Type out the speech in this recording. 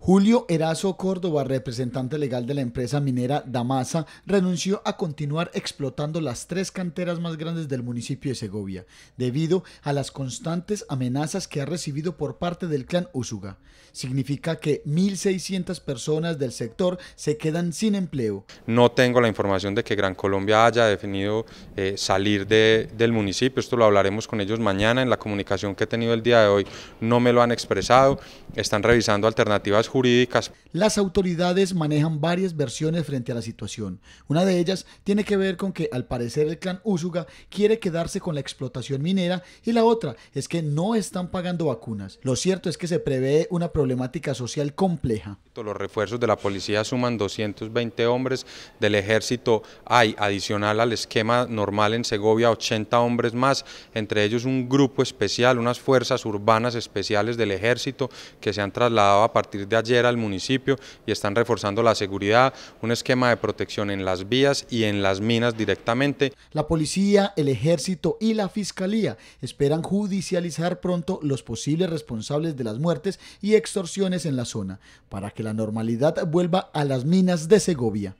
Julio Erazo Córdoba, representante legal de la empresa minera Damasa, renunció a continuar explotando las tres canteras más grandes del municipio de Segovia, debido a las constantes amenazas que ha recibido por parte del clan Usuga. Significa que 1.600 personas del sector se quedan sin empleo. No tengo la información de que Gran Colombia haya definido eh, salir de, del municipio, esto lo hablaremos con ellos mañana, en la comunicación que he tenido el día de hoy no me lo han expresado, están revisando alternativas jurídicas. Las autoridades manejan varias versiones frente a la situación. Una de ellas tiene que ver con que al parecer el clan Usuga quiere quedarse con la explotación minera y la otra es que no están pagando vacunas. Lo cierto es que se prevé una problemática social compleja. Los refuerzos de la policía suman 220 hombres, del ejército hay adicional al esquema normal en Segovia 80 hombres más, entre ellos un grupo especial, unas fuerzas urbanas especiales del ejército que se han trasladado a partir de ayer al municipio y están reforzando la seguridad, un esquema de protección en las vías y en las minas directamente. La policía, el ejército y la fiscalía esperan judicializar pronto los posibles responsables de las muertes y extorsiones en la zona, para que la normalidad vuelva a las minas de Segovia.